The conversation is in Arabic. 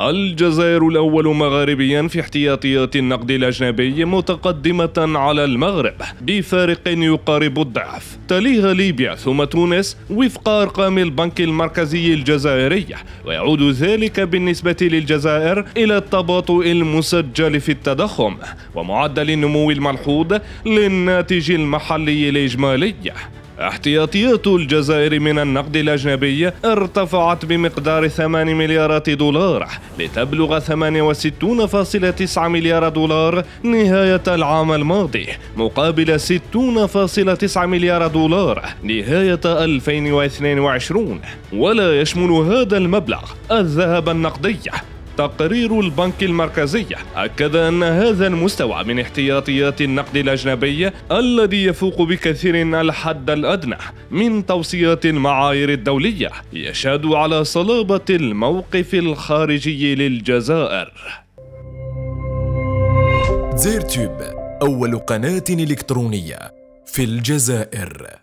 الجزائر الأول مغاربيا في احتياطيات النقد الأجنبي متقدمة على المغرب بفارق يقارب الضعف. تليها ليبيا ثم تونس وفق أرقام البنك المركزي الجزائري. ويعود ذلك بالنسبة للجزائر إلى التباطؤ المسجل في التضخم ومعدل النمو الملحوظ للناتج المحلي الإجمالي. احتياطيات الجزائر من النقد الأجنبي ارتفعت بمقدار 8 مليارات دولار لتبلغ 68.9 مليار دولار نهاية العام الماضي مقابل 60.9 مليار دولار نهاية 2022 ولا يشمل هذا المبلغ الذهب النقدي. تقرير البنك المركزي. أكد أن هذا المستوى من احتياطيات النقد الأجنبي الذي يفوق بكثير الحد الأدنى من توصيات المعايير الدولية يشهد على صلابة الموقف الخارجي للجزائر. زيرتوب أول قناة إلكترونية في الجزائر.